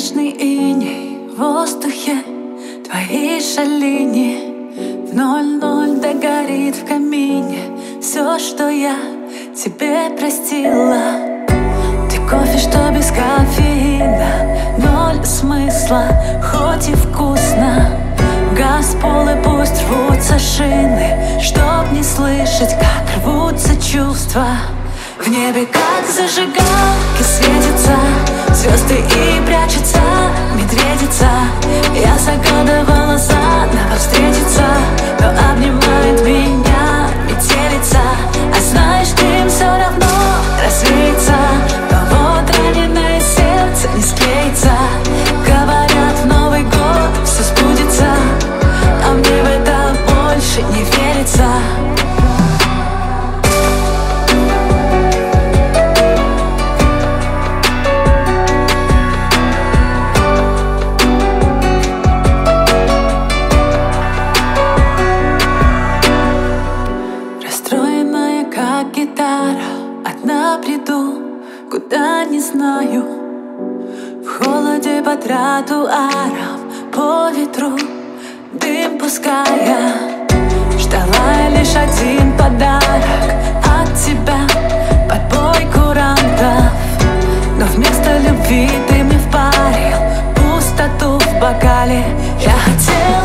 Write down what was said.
снежный иней в воздухе Твои шалини В ноль-ноль догорит в камине. Все, что я тебе простила. Ты кофе, что без кофеина Ноль смысла, хоть и вкусно. Газ, полы, пусть рвутся шины Чтоб не слышать, как рвутся чувства. В небе, как зажигалки, светятся Звезды и прячется медведица. Я загадывала Одна приду, куда не знаю. В холоде по тротуарам По ветру дым пуская. Ждала лишь один подарок От тебя под бой курантов. Но вместо любви ты мне впарил Пустоту в бокале. Я хотела